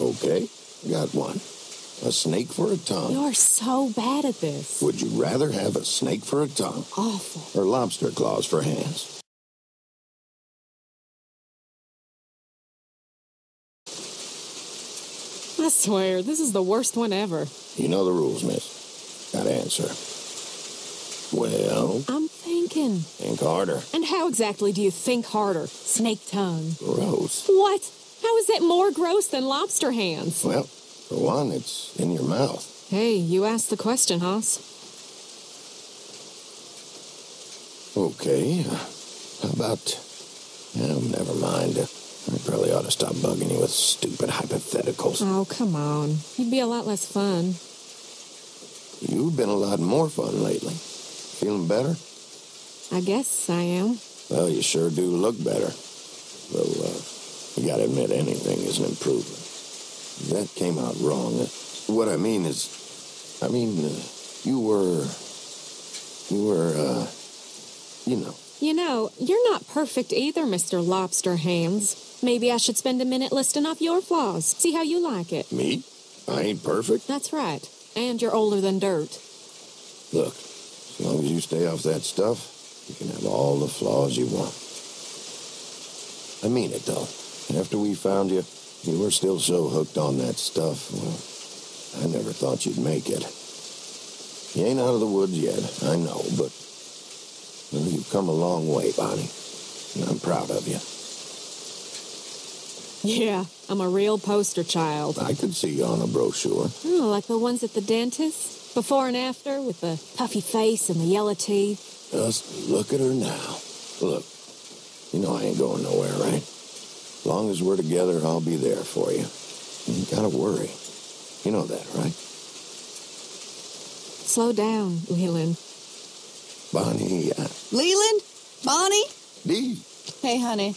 Okay, got one. A snake for a tongue. You're so bad at this. Would you rather have a snake for a tongue Awful. or lobster claws for hands? I swear, this is the worst one ever. You know the rules, miss. Got to answer. Well, I'm thinking. think harder. And how exactly do you think harder? Snake tongue. Gross. What? How is that more gross than lobster hands? Well, for one, it's in your mouth. Hey, you asked the question, Haas. Okay. uh, How about. Oh, never mind. I probably ought to stop bugging you with stupid hypotheticals. Oh, come on. You'd be a lot less fun. You've been a lot more fun lately. Feeling better? I guess I am. Well, you sure do look better. Uh, you gotta admit anything is an improvement. That came out wrong. Uh, What I mean is, I mean, uh, you were, you were, uh, you know. You know, you're not perfect either, Mr. Lobster Hands. Maybe I should spend a minute listing off your flaws. See how you like it. Me? I ain't perfect. That's right. And you're older than dirt. Look, as long as you stay off that stuff, you can have all the flaws you want. I mean it, though. After we found you, you were still so hooked on that stuff. Well, I never thought you'd make it. You ain't out of the woods yet, I know, but well, you've come a long way, Bonnie. And I'm proud of you. Yeah, I'm a real poster child. I could see you on a brochure. Oh, like the ones at the dentist? Before and after, with the puffy face and the yellow teeth. Just look at her now. Look, you know I ain't going nowhere, right? As long as we're together, I'll be there for you. You gotta worry. You know that, right? Slow down, Leland. Bonnie, uh, Leland? Bonnie? Dee. Hey, honey.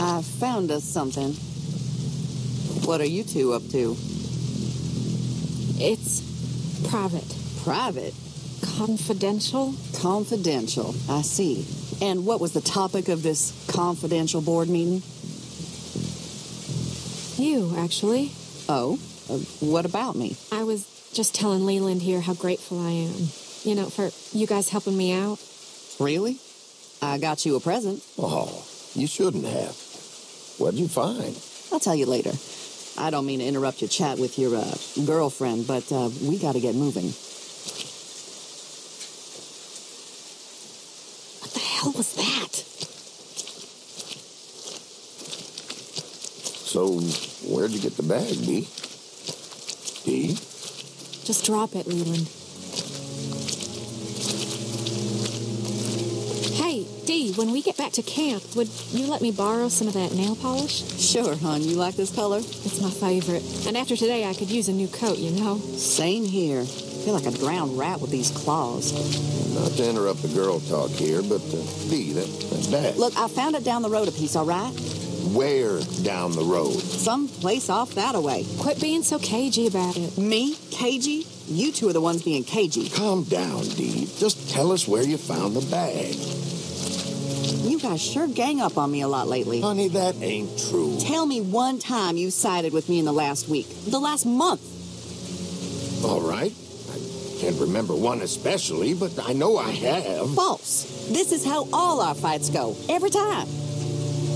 I found us something. What are you two up to? It's private, Private. confidential. Confidential. I see. And what was the topic of this confidential board meeting? You, actually. Oh, uh, what about me? I was just telling Leland here how grateful I am. You know, for you guys helping me out. Really? I got you a present. Oh, you shouldn't have. What'd you find? I'll tell you later. I don't mean to interrupt your chat with your uh, girlfriend, but uh, we got to get moving. What the hell was that? So, where'd you get the bag, Dee? Dee? Just drop it, Leland. Hey, Dee, when we get back to camp, would you let me borrow some of that nail polish? Sure, hon. You like this color? It's my favorite. And after today, I could use a new coat, you know? Same here. Feel like a drowned rat with these claws. Not to interrupt the girl talk here, but uh, Dee, that, that bag. Look, I found it down the road a piece, all right? Where down the road? Some place off that away. Quit being so cagey about it. Me? Cagey? You two are the ones being cagey. Calm down, Dee. Just tell us where you found the bag. You guys sure gang up on me a lot lately. Honey, that ain't true. Tell me one time you sided with me in the last week. The last month. All right. I can't remember one especially, but I know I have. False. This is how all our fights go. Every time.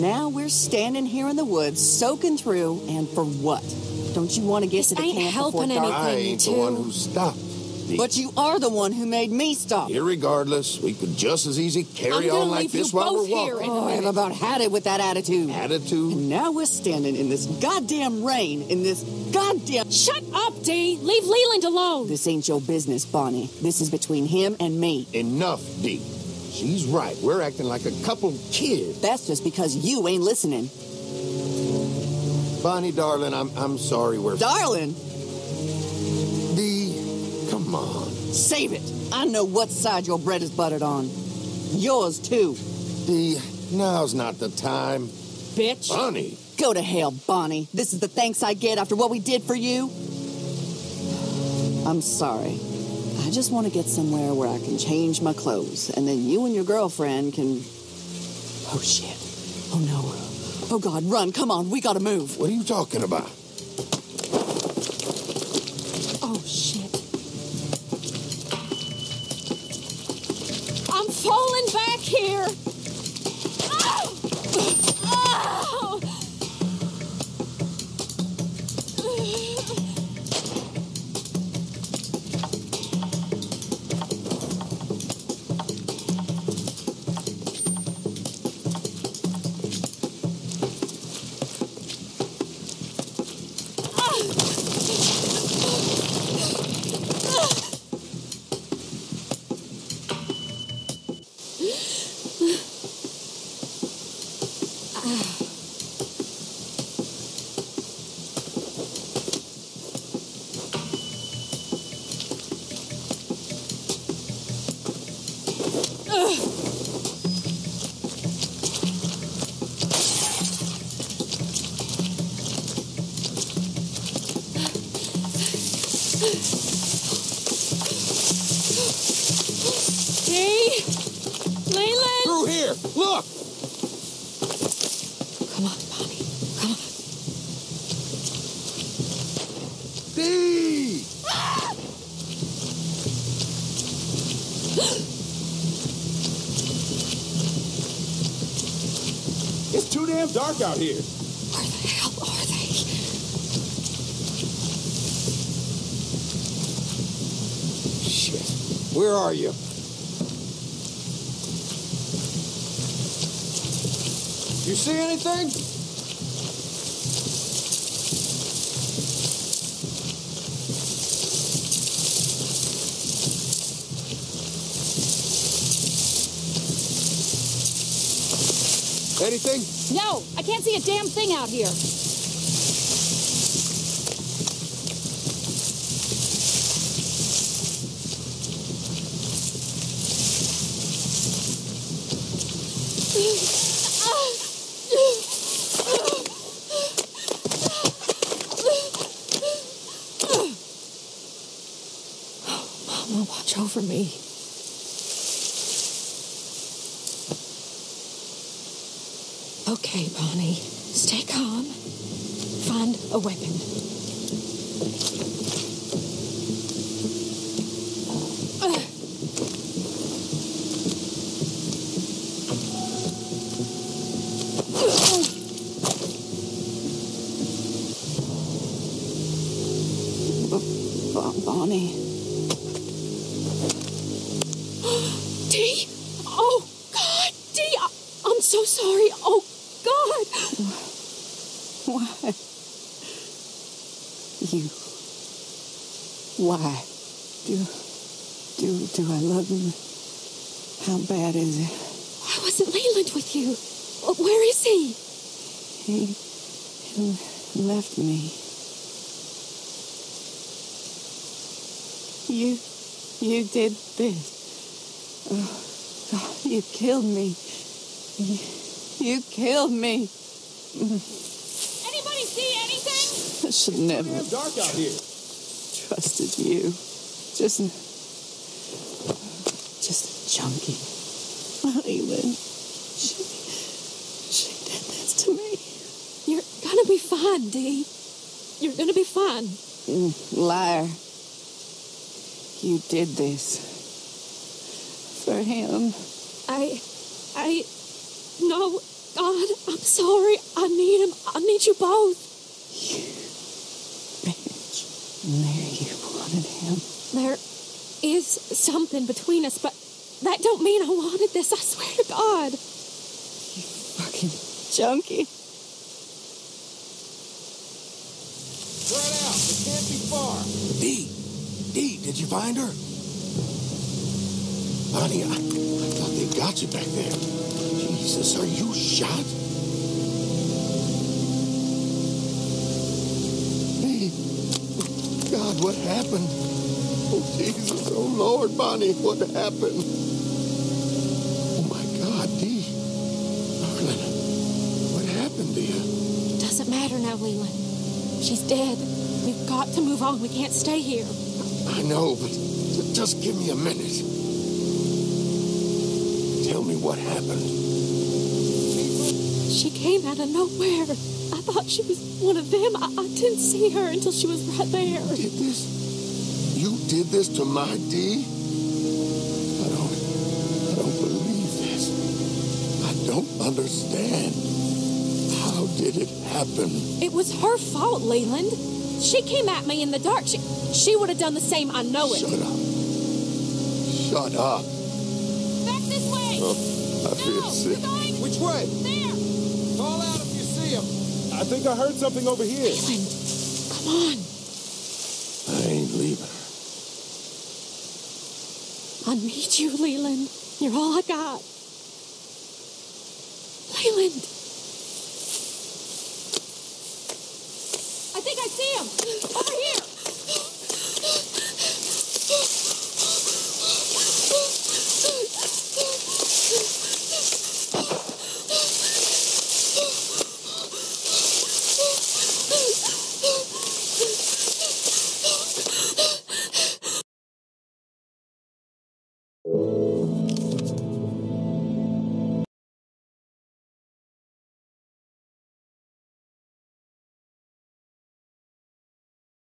Now we're standing here in the woods, soaking through, and for what? Don't you want to get This to the ain't camp helping before dark? I anything, ain't the too. one who stopped. But you are the one who made me stop. Irregardless, we could just as easy carry on like this while we're walking. Oh, I have about had it with that attitude. Attitude? And now we're standing in this goddamn rain, in this goddamn. Shut up, Dee! Leave Leland alone! This ain't your business, Bonnie. This is between him and me. Enough, Dee. She's right. We're acting like a couple kids. That's just because you ain't listening. Bonnie, darling, I'm I'm sorry we're Darling, come on. save it. I know what side your bread is buttered on. Yours, too. Dee, now's not the time. Bitch! Bonnie. Go to hell, Bonnie. This is the thanks I get after what we did for you. I'm sorry. I just want to get somewhere where I can change my clothes, and then you and your girlfriend can. Oh, shit. Oh, no. Oh, God, run. Come on. We gotta move. What are you talking about? Oh, shit. Falling here! Look! Come on, Bonnie. Come on. Dee! It's too damn dark out here. Where the hell are they? Shit. Where are you? You see anything? Anything? No, I can't see a damn thing out here. watch over me. Okay, Bonnie. Stay calm. Find a weapon. Bonnie. Dee! Oh, God! Dee! I- I'm so sorry. Oh, God! Why? You. Why? Do. Do. Do I love him? How bad is it? Why wasn't Leland with you? Where is he? He. He left me. You. You did this. Oh, God, you killed me. You, you killed me. Anybody see anything? I should never Damn dark out here. trusted you. Just. Just a junkie. Leland. She. She did this to me. You're gonna be fine, Dee. You're gonna be fine. Mm, Liar. You did this. For him. I. I. No, God, I'm sorry. I need him. I need you both. Bitch. And there you wanted him. There is something between us, but that don't mean I wanted this. I swear to God. You fucking junkie. Spread out. It can't be far. Dee! Dee, did you find her? Bonnie, I, I thought they got you back there. Jesus, are you shot? Dee! God, what happened? Oh, Jesus, oh, Lord, Bonnie, what happened? Oh, my God, Dee. Darling, what happened to you? Doesn't matter now, Leland. She's dead. We've got to move on. We can't stay here. I know, but just give me a minute. Tell me what happened. She came out of nowhere. I thought she was one of them. I, I didn't see her until she was right there. Did this? You did this to my Dee? I don't, I don't believe this. I don't understand. How did it happen? It was her fault, Leland. She came at me in the dark. She, she would have done the same. I know it. Shut up. Shut up. Back this way. Oh, I feel no, sick. you're going Which way? there. Call out if you see him. I think I heard something over here. Leland, come on. I ain't leaving. I need you, Leland. You're all I got. Leland.